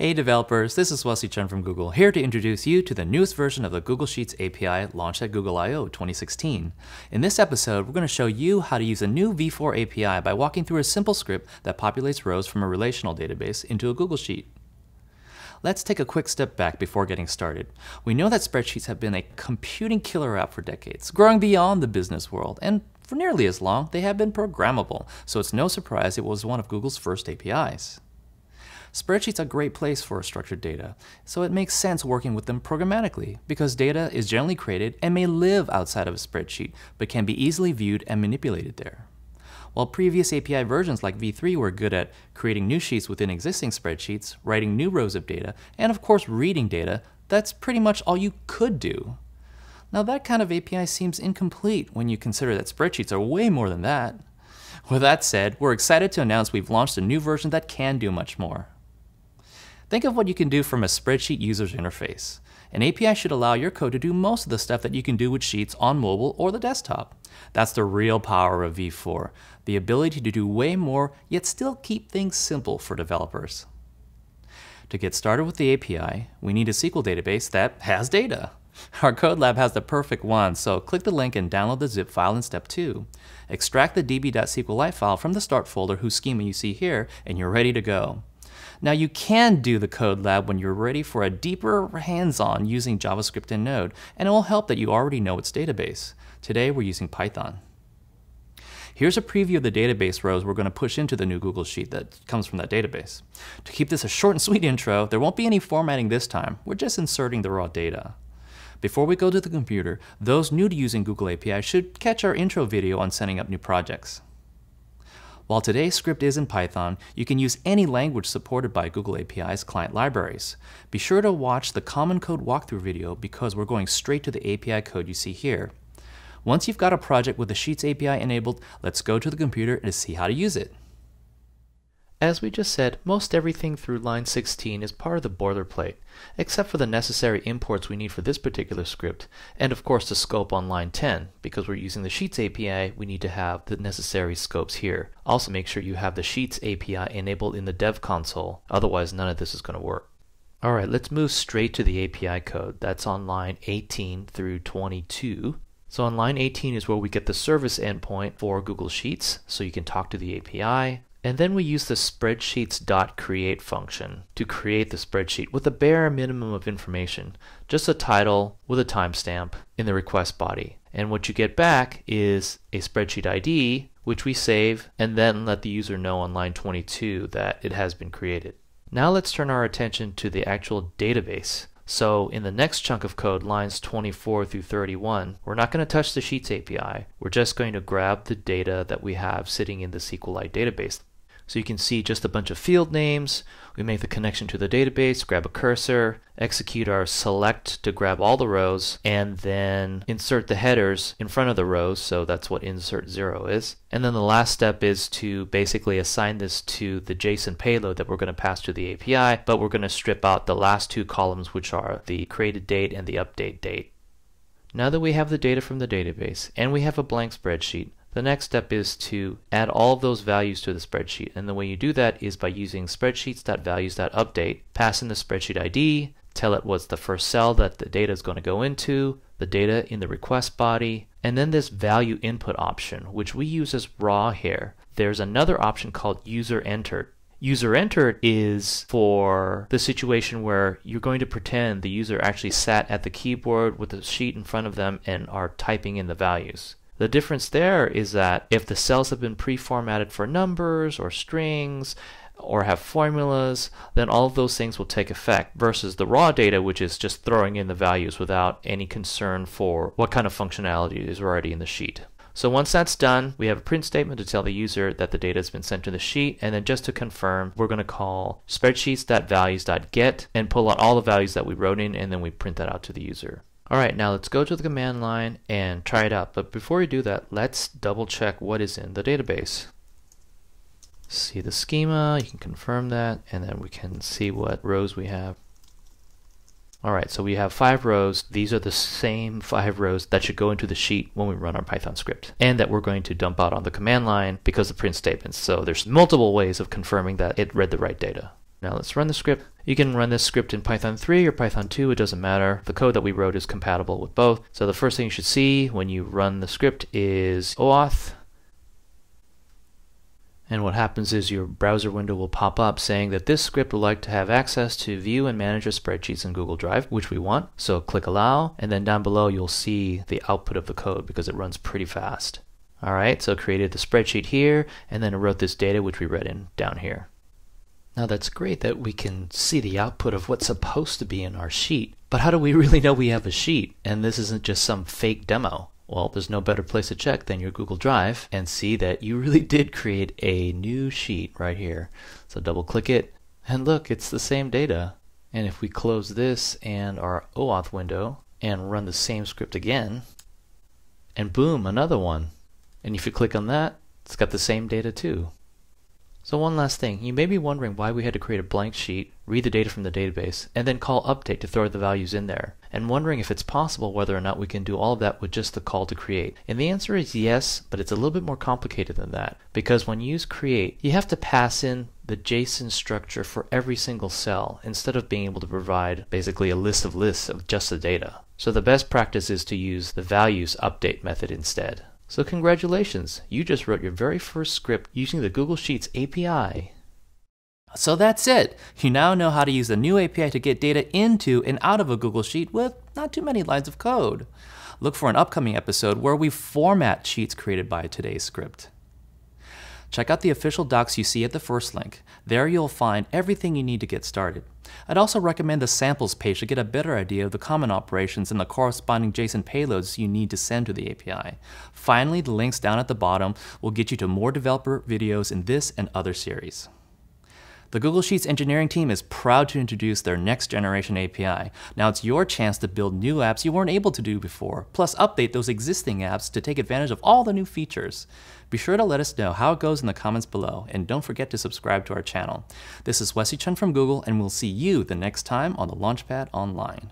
Hey developers, this is Wesley Chun from Google, here to introduce you to the newest version of the Google Sheets API launched at Google I.O. 2016. In this episode, we're going to show you how to use a new V4 API by walking through a simple script that populates rows from a relational database into a Google Sheet. Let's take a quick step back before getting started. We know that spreadsheets have been a computing killer app for decades, growing beyond the business world, and for nearly as long, they have been programmable, so it's no surprise it was one of Google's first APIs. Spreadsheets are a great place for structured data, so it makes sense working with them programmatically because data is generally created and may live outside of a spreadsheet, but can be easily viewed and manipulated there. While previous API versions like V3 were good at creating new sheets within existing spreadsheets, writing new rows of data, and of course reading data, that's pretty much all you could do. Now that kind of API seems incomplete when you consider that spreadsheets are way more than that. With that said, we're excited to announce we've launched a new version that can do much more. Think of what you can do from a spreadsheet user's interface. An API should allow your code to do most of the stuff that you can do with Sheets on mobile or the desktop. That's the real power of V4, the ability to do way more, yet still keep things simple for developers. To get started with the API, we need a SQL database that has data. Our code lab has the perfect one, so click the link and download the zip file in step 2. Extract the db.sqlite file from the start folder whose schema you see here, and you're ready to go. Now you can do the code lab when you're ready for a deeper hands-on using JavaScript and Node, and it will help that you already know its database. Today we're using Python. Here's a preview of the database rows we're going to push into the new Google Sheet that comes from that database. To keep this a short and sweet intro, there won't be any formatting this time. We're just inserting the raw data. Before we go to the computer, those new to using Google API should catch our intro video on setting up new projects. While today's script is in Python, you can use any language supported by Google API's client libraries. Be sure to watch the Common Code walkthrough video because we're going straight to the API code you see here. Once you've got a project with the Sheets API enabled, let's go to the computer to see how to use it. As we just said, most everything through line 16 is part of the boilerplate, except for the necessary imports we need for this particular script, and of course the scope on line 10. Because we're using the Sheets API, we need to have the necessary scopes here. Also make sure you have the Sheets API enabled in the dev console, otherwise none of this is going to work. Alright, let's move straight to the API code. That's on line 18 through 22. So on line 18 is where we get the service endpoint for Google Sheets, so you can talk to the API. And then we use the spreadsheets.create function to create the spreadsheet with a bare minimum of information, just a title with a timestamp in the request body. And what you get back is a spreadsheet ID, which we save and then let the user know on line 22 that it has been created. Now let's turn our attention to the actual database. So in the next chunk of code, lines 24 through 31, we're not going to touch the Sheets API. We're just going to grab the data that we have sitting in the SQLite database. So you can see just a bunch of field names. We make the connection to the database, grab a cursor, execute our select to grab all the rows, and then insert the headers in front of the rows. So that's what insert zero is. And then the last step is to basically assign this to the JSON payload that we're going to pass to the API, but we're going to strip out the last two columns, which are the created date and the update date. Now that we have the data from the database and we have a blank spreadsheet, the next step is to add all of those values to the spreadsheet. And the way you do that is by using spreadsheets.values.update, pass in the spreadsheet ID, tell it what's the first cell that the data is going to go into, the data in the request body, and then this value input option, which we use as raw here. There's another option called user entered. User entered is for the situation where you're going to pretend the user actually sat at the keyboard with the sheet in front of them and are typing in the values. The difference there is that if the cells have been pre-formatted for numbers or strings or have formulas, then all of those things will take effect versus the raw data, which is just throwing in the values without any concern for what kind of functionality is already in the sheet. So once that's done, we have a print statement to tell the user that the data has been sent to the sheet. And then just to confirm, we're going to call spreadsheets.values.get and pull out all the values that we wrote in, and then we print that out to the user. Alright, now let's go to the command line and try it out. But before we do that, let's double check what is in the database. See the schema, you can confirm that, and then we can see what rows we have. Alright, so we have five rows. These are the same five rows that should go into the sheet when we run our Python script. And that we're going to dump out on the command line because of print statements. So there's multiple ways of confirming that it read the right data. Now let's run the script. You can run this script in Python 3 or Python 2, it doesn't matter. The code that we wrote is compatible with both. So the first thing you should see when you run the script is OAuth. And what happens is your browser window will pop up saying that this script would like to have access to view and manage your spreadsheets in Google Drive, which we want. So click allow, and then down below you'll see the output of the code because it runs pretty fast. Alright, so created the spreadsheet here, and then it wrote this data which we read in down here. Now that's great that we can see the output of what's supposed to be in our sheet, but how do we really know we have a sheet and this isn't just some fake demo? Well, there's no better place to check than your Google Drive and see that you really did create a new sheet right here. So double click it and look, it's the same data. And if we close this and our OAuth window and run the same script again, and boom, another one. And if you click on that, it's got the same data too. So one last thing, you may be wondering why we had to create a blank sheet, read the data from the database, and then call update to throw the values in there, and wondering if it's possible whether or not we can do all of that with just the call to create. And the answer is yes, but it's a little bit more complicated than that, because when you use create, you have to pass in the JSON structure for every single cell instead of being able to provide basically a list of lists of just the data. So the best practice is to use the values update method instead. So congratulations, you just wrote your very first script using the Google Sheets API. So that's it. You now know how to use the new API to get data into and out of a Google Sheet with not too many lines of code. Look for an upcoming episode where we format sheets created by today's script. Check out the official docs you see at the first link. There you'll find everything you need to get started. I'd also recommend the samples page to get a better idea of the common operations and the corresponding JSON payloads you need to send to the API. Finally, the links down at the bottom will get you to more developer videos in this and other series. The Google Sheets engineering team is proud to introduce their next generation API. Now it's your chance to build new apps you weren't able to do before, plus update those existing apps to take advantage of all the new features. Be sure to let us know how it goes in the comments below, and don't forget to subscribe to our channel. This is Wesley Chun from Google, and we'll see you the next time on the Launchpad Online.